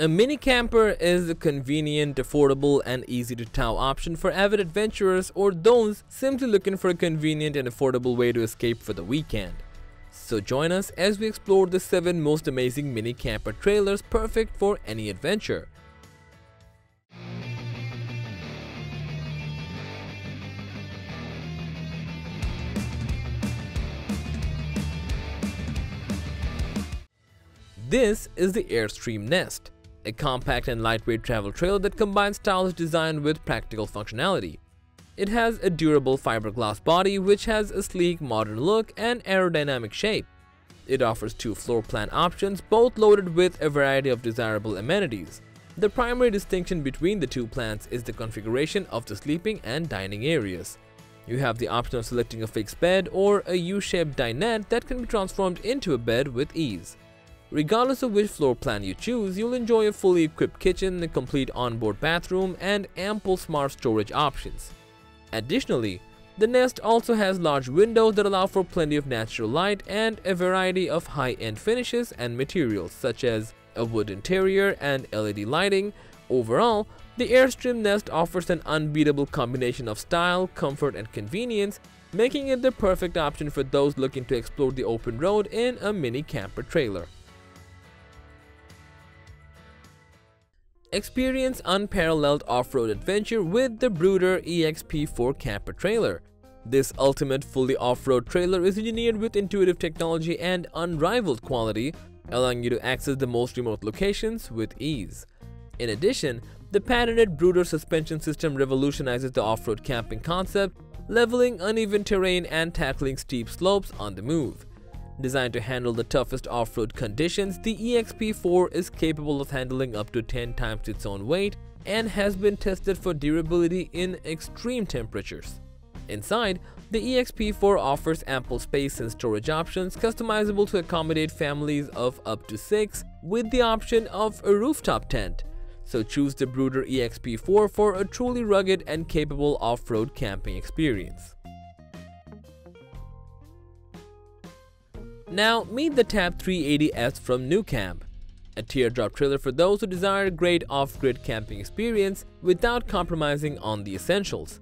A mini camper is a convenient, affordable, and easy to tow option for avid adventurers or those simply looking for a convenient and affordable way to escape for the weekend. So join us as we explore the 7 most amazing mini camper trailers perfect for any adventure. This is the Airstream Nest a compact and lightweight travel trailer that combines stylish design with practical functionality. It has a durable fiberglass body which has a sleek modern look and aerodynamic shape. It offers two floor plan options, both loaded with a variety of desirable amenities. The primary distinction between the two plans is the configuration of the sleeping and dining areas. You have the option of selecting a fixed bed or a U-shaped dinette that can be transformed into a bed with ease. Regardless of which floor plan you choose, you'll enjoy a fully equipped kitchen, a complete onboard bathroom, and ample smart storage options. Additionally, the Nest also has large windows that allow for plenty of natural light and a variety of high-end finishes and materials such as a wood interior and LED lighting. Overall, the Airstream Nest offers an unbeatable combination of style, comfort, and convenience, making it the perfect option for those looking to explore the open road in a mini camper trailer. Experience unparalleled off-road adventure with the Bruder EXP4 camper trailer. This ultimate fully off-road trailer is engineered with intuitive technology and unrivaled quality, allowing you to access the most remote locations with ease. In addition, the patented Bruder suspension system revolutionizes the off-road camping concept, leveling uneven terrain and tackling steep slopes on the move. Designed to handle the toughest off-road conditions, the EXP4 is capable of handling up to 10 times its own weight and has been tested for durability in extreme temperatures. Inside, the EXP4 offers ample space and storage options customizable to accommodate families of up to 6 with the option of a rooftop tent. So choose the Bruder EXP4 for a truly rugged and capable off-road camping experience. Now meet the Tab 380S from nuCamp, a teardrop trailer for those who desire a great off-grid camping experience without compromising on the essentials.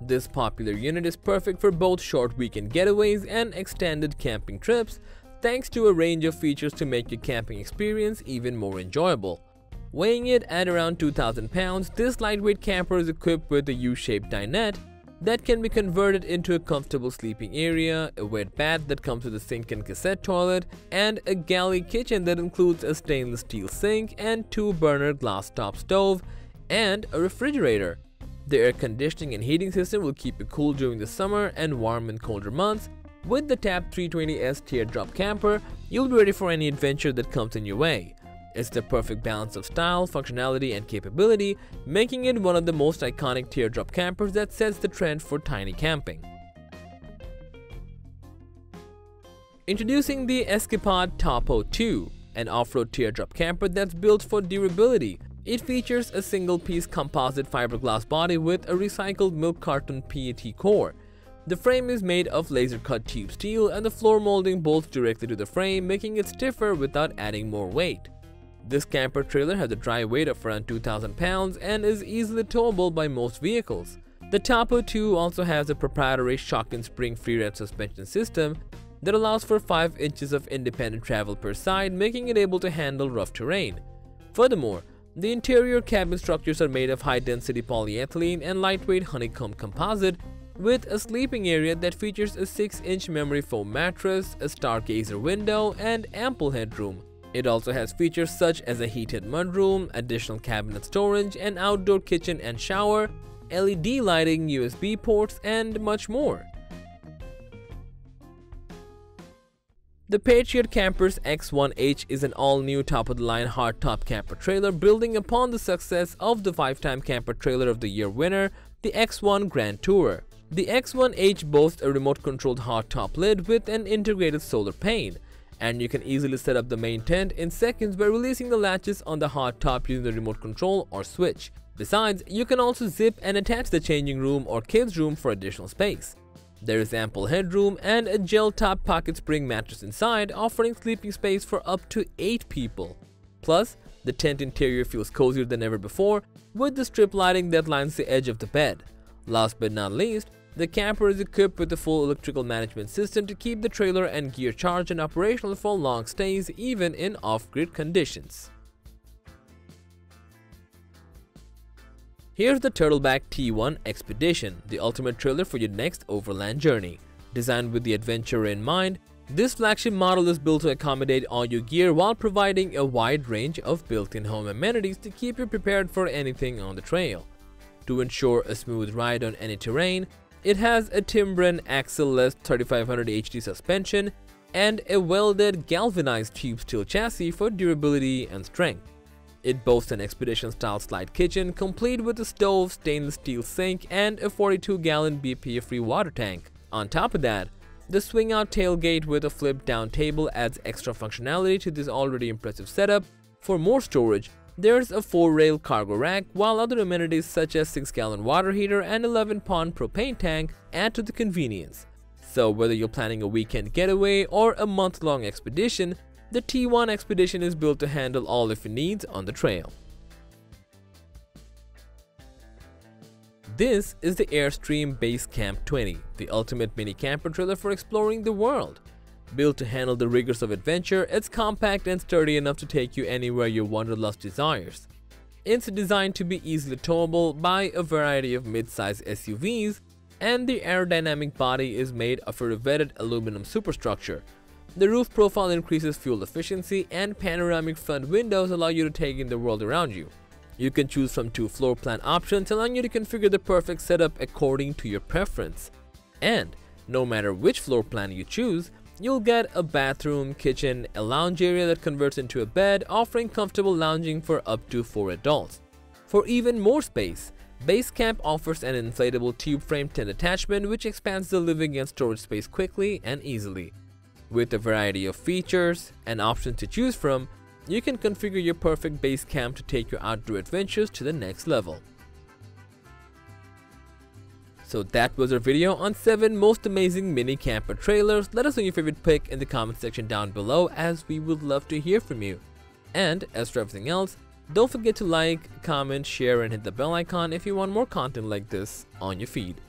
This popular unit is perfect for both short weekend getaways and extended camping trips thanks to a range of features to make your camping experience even more enjoyable. Weighing it at around 2000 pounds, this lightweight camper is equipped with a U-shaped dinette that can be converted into a comfortable sleeping area, a wet bath that comes with a sink and cassette toilet, and a galley kitchen that includes a stainless steel sink and two burner glass top stove, and a refrigerator. The air conditioning and heating system will keep you cool during the summer and warm in colder months. With the Tab 320S Teardrop Camper, you'll be ready for any adventure that comes in your way. It's the perfect balance of style, functionality, and capability, making it one of the most iconic teardrop campers that sets the trend for tiny camping. Introducing the Escapod Topo 2, an off-road teardrop camper that's built for durability. It features a single-piece composite fiberglass body with a recycled milk carton PET core. The frame is made of laser-cut tube steel and the floor molding bolts directly to the frame, making it stiffer without adding more weight. This camper trailer has a dry weight of around 2000 pounds and is easily towable by most vehicles. The Topo 2 also has a proprietary shock and spring free ride suspension system that allows for 5 inches of independent travel per side, making it able to handle rough terrain. Furthermore, the interior cabin structures are made of high-density polyethylene and lightweight honeycomb composite with a sleeping area that features a 6-inch memory foam mattress, a stargazer window, and ample headroom. It also has features such as a heated mudroom, additional cabinet storage, an outdoor kitchen and shower, LED lighting, USB ports, and much more. The Patriot Campers X1H is an all-new top-of-the-line hardtop camper trailer building upon the success of the five-time Camper Trailer of the Year winner, the X1 Grand Tourer. The X1H boasts a remote-controlled hardtop lid with an integrated solar pane, and you can easily set up the main tent in seconds by releasing the latches on the hard top using the remote control or switch. Besides, you can also zip and attach the changing room or kids room for additional space. There is ample headroom and a gel top pocket spring mattress inside offering sleeping space for up to 8 people. Plus, The tent interior feels cozier than ever before, with the strip lighting that lines the edge of the bed. Last but not least, the camper is equipped with a full electrical management system to keep the trailer and gear charged and operational for long stays even in off-grid conditions. Here's the Turtleback T1 Expedition, the ultimate trailer for your next overland journey. Designed with the adventurer in mind, this flagship model is built to accommodate all your gear while providing a wide range of built-in home amenities to keep you prepared for anything on the trail. To ensure a smooth ride on any terrain, it has a Timbren axle-less 3500 HD suspension and a welded galvanized tube steel chassis for durability and strength. It boasts an expedition-style slide kitchen complete with a stove, stainless steel sink, and a 42-gallon BPA-free water tank. On top of that, the swing-out tailgate with a flip-down table adds extra functionality to this already impressive setup. For more storage, there's a 4-rail cargo rack, while other amenities such as 6-gallon water heater and 11-pond propane tank add to the convenience. So whether you're planning a weekend getaway or a month-long expedition, the T1 Expedition is built to handle all of your needs on the trail. This is the Airstream Base Camp 20, the ultimate mini camper trailer for exploring the world. Built to handle the rigors of adventure, it's compact and sturdy enough to take you anywhere your wanderlust desires. It's designed to be easily towable by a variety of mid-size SUVs, and the aerodynamic body is made of a revetted aluminum superstructure. The roof profile increases fuel efficiency, and panoramic front windows allow you to take in the world around you. You can choose from two floor plan options allowing you to configure the perfect setup according to your preference. And no matter which floor plan you choose, you'll get a bathroom, kitchen, a lounge area that converts into a bed, offering comfortable lounging for up to 4 adults. For even more space, Basecamp offers an inflatable tube frame tent attachment which expands the living and storage space quickly and easily. With a variety of features and options to choose from, you can configure your perfect base camp to take your outdoor adventures to the next level. So that was our video on 7 most amazing mini camper trailers. Let us know your favorite pick in the comment section down below as we would love to hear from you. And as for everything else, don't forget to like, comment, share and hit the bell icon if you want more content like this on your feed.